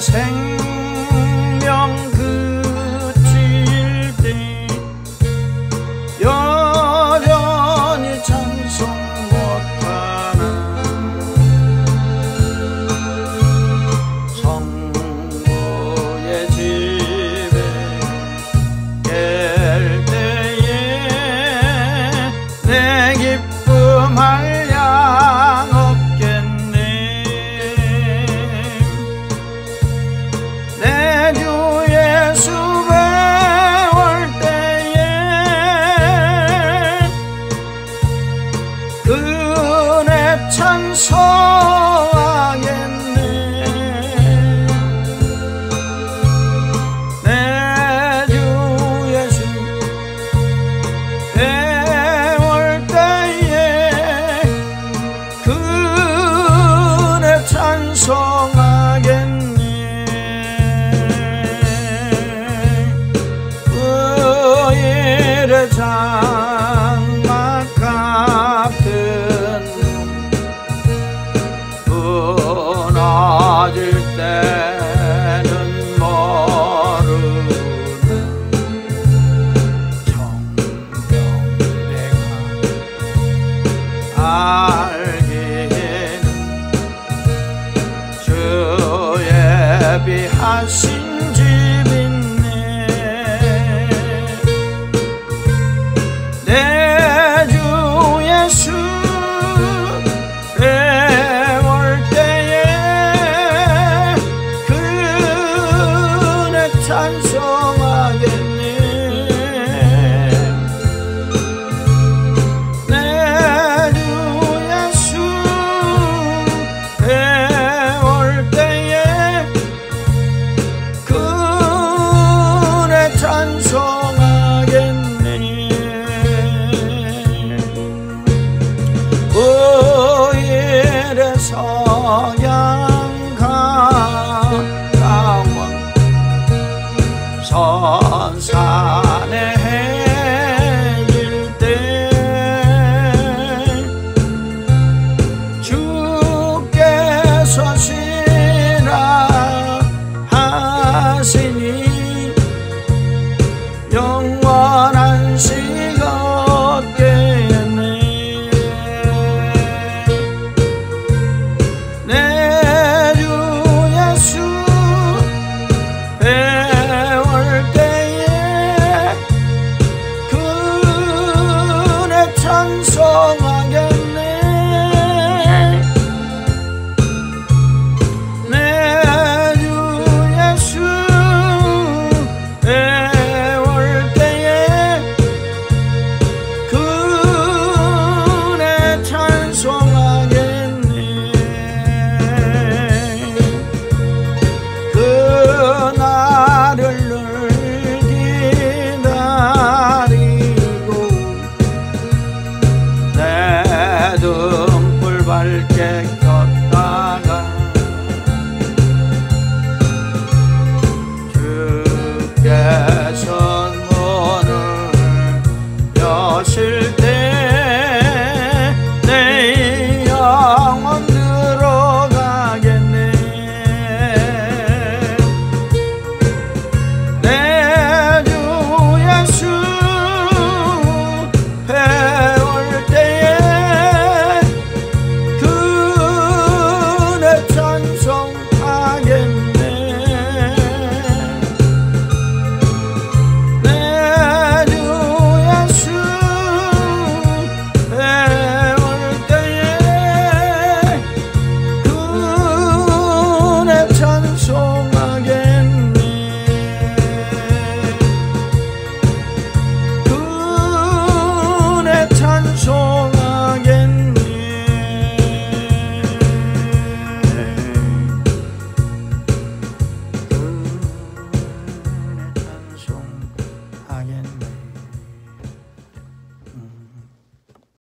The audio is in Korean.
just hang 용서하겠네. 내 주 예수 배울 때에 그네 찬송하겠네. 그 일의 찬 别安心。 사내일 때 주께서 신하하시니 yoldan sona gel. Jack.